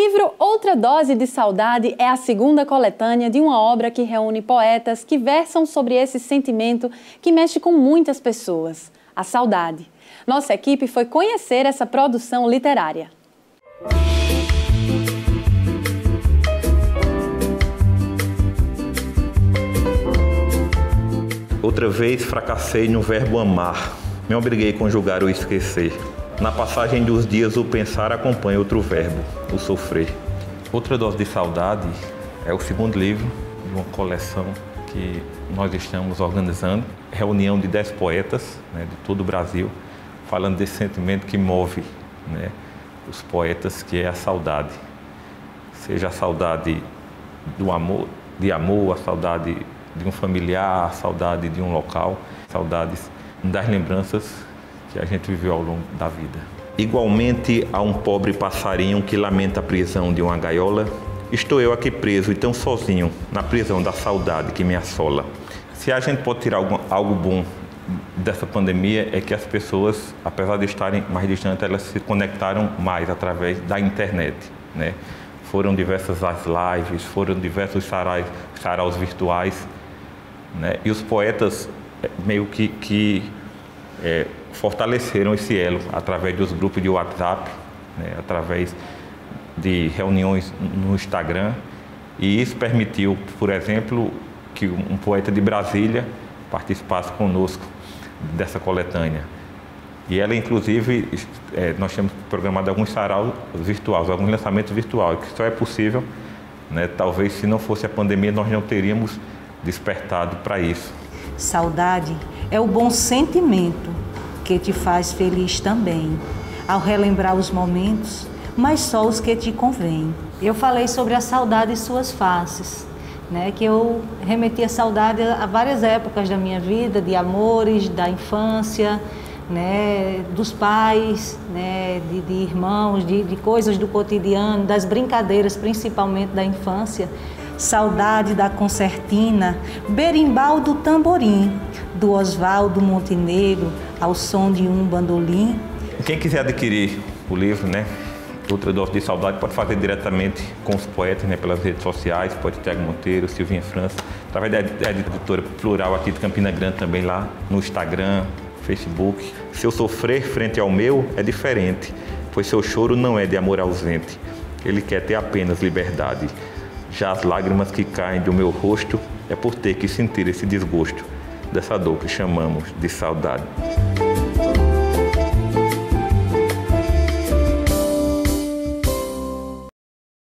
livro Outra Dose de Saudade é a segunda coletânea de uma obra que reúne poetas que versam sobre esse sentimento que mexe com muitas pessoas, a saudade. Nossa equipe foi conhecer essa produção literária. Outra vez fracassei no verbo amar. Me obriguei a conjugar o esquecer. Na passagem dos dias, o pensar acompanha outro verbo, o sofrer. Outra dose de saudade é o segundo livro de uma coleção que nós estamos organizando, reunião de dez poetas né, de todo o Brasil, falando desse sentimento que move né, os poetas, que é a saudade. Seja a saudade do amor, de amor, a saudade de um familiar, a saudade de um local, saudades das lembranças que a gente viveu ao longo da vida. Igualmente a um pobre passarinho que lamenta a prisão de uma gaiola, estou eu aqui preso e tão sozinho na prisão da saudade que me assola. Se a gente pode tirar algo, algo bom dessa pandemia é que as pessoas, apesar de estarem mais distantes, elas se conectaram mais através da internet, né? Foram diversas as lives, foram diversos saraus, saraus virtuais, né? E os poetas eh, meio que, que é, fortaleceram esse elo através dos grupos de WhatsApp, né, através de reuniões no Instagram. E isso permitiu, por exemplo, que um poeta de Brasília participasse conosco dessa coletânea. E ela, inclusive, é, nós temos programado alguns saraus virtuais, alguns lançamentos virtuais, que só é possível, né, talvez se não fosse a pandemia, nós não teríamos despertado para isso. Saudade é o bom sentimento que te faz feliz também, ao relembrar os momentos, mas só os que te convêm. Eu falei sobre a saudade e suas faces, né, que eu remeti a saudade a várias épocas da minha vida, de amores, da infância, né, dos pais, né, de, de irmãos, de, de coisas do cotidiano, das brincadeiras, principalmente da infância. Saudade da concertina, berimbau do tamborim, do Oswaldo Montenegro, ao som de um bandolim. Quem quiser adquirir o livro, né? Outra Dose de Saudade, pode fazer diretamente com os poetas, né, pelas redes sociais, pode Tiago Monteiro, Silvinha França, através da editora Plural aqui de Campina Grande também lá no Instagram, Facebook. Seu sofrer frente ao meu é diferente, pois seu choro não é de amor ausente. Ele quer ter apenas liberdade. Já as lágrimas que caem do meu rosto é por ter que sentir esse desgosto dessa dor que chamamos de saudade.